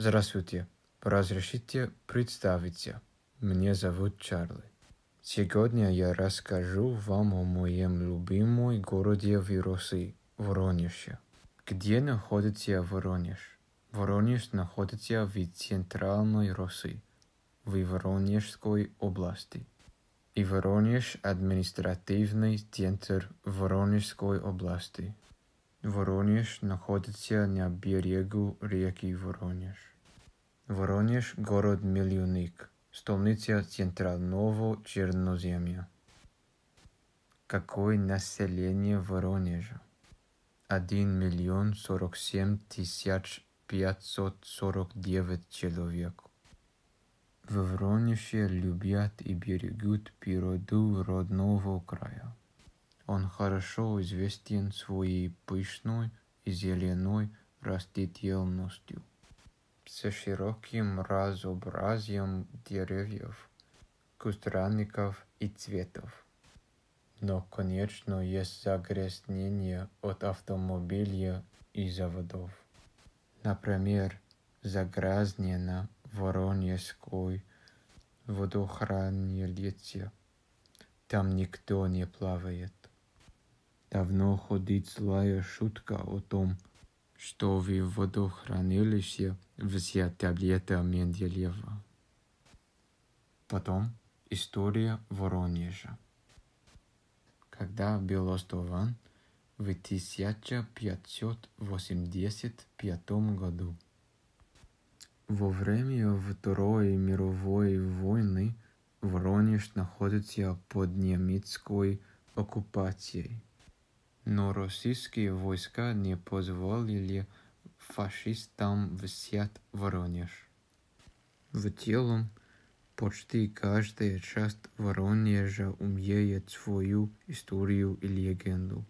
Здравствуйте. Разрешите представиться. Меня зовут Чарли. Сегодня я расскажу вам о моем любимом городе в России, Воронеже. Где находится Воронеж? Воронеж находится в центральной России, в Воронежской области. И Воронеж – административный центр Воронежской области. Воронеж находится на берегу реки Воронеж. Воронеж – город-миллионник, столица центрального Черноземья. Какое население Воронежа? Один миллион сорок семь тысяч пятьсот сорок девять человек. В Воронеже любят и берегут природу родного края. Он хорошо известен своей пышной и зеленой растительностью, с широким разнообразием деревьев, кустарников и цветов. Но, конечно, есть загрязнение от автомобиля и заводов. Например, загрязнено Воронежской водохранилище. Там никто не плавает. Давно ходит злая шутка о том, что в водохранилище все таблеты Менделеева. Потом история Воронежа. Когда был основан в 1585 году. Во время Второй мировой войны Воронеж находится под немецкой оккупацией но российские войска не позволили фашистам взять Воронеж. В целом, почти каждая часть Воронежа имеет свою историю и легенду.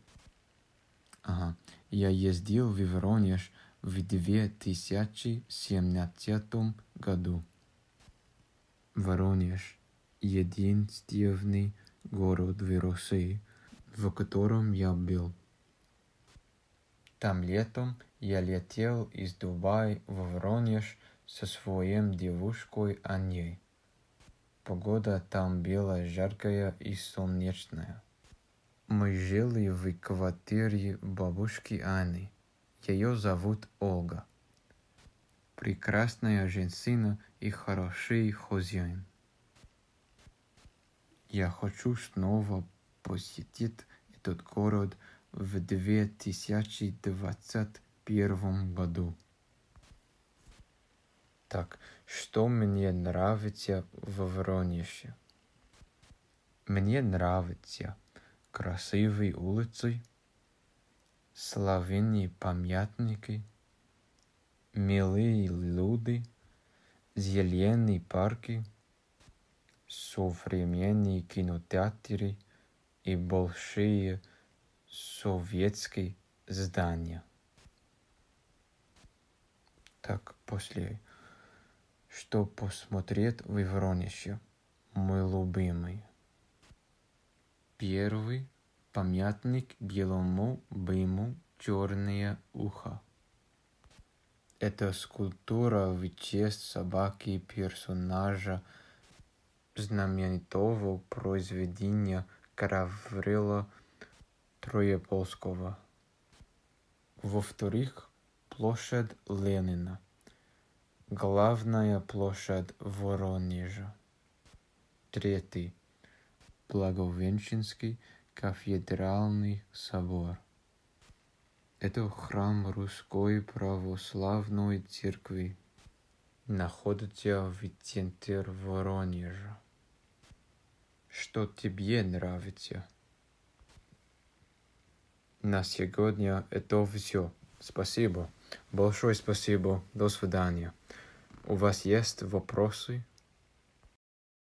Ага, я ездил в Воронеж в 2017 году. Воронеж – единственный город в России, в котором я был. Там летом я летел из Дубая в Воронеж со своим девушкой Аней. Погода там была жаркая и солнечная. Мы жили в квартире бабушки Ани. Ее зовут Ольга. Прекрасная женщина и хороший хозяин. Я хочу снова посетить этот город в 2021 году. Так, что мне нравится в Воронеже? Мне нравятся красивые улицы, славянные памятники, милые люди, зеленые парки, современные кинотеатры – и большие советские здания. Так, после что посмотреть в Воронеже, мой любимый. Первый памятник белому быму черное ухо. Это скульптура в честь собаки персонажа знаменитого произведения – Гаврила Троепольского. Во-вторых, площадь Ленина. Главная площадь Воронежа. Третий. Благовещенский кафедральный собор. Это храм Русской Православной Церкви. Находится в центре Воронежа что тебе нравится. На сегодня это все. Спасибо. Большое спасибо. До свидания. У вас есть вопросы?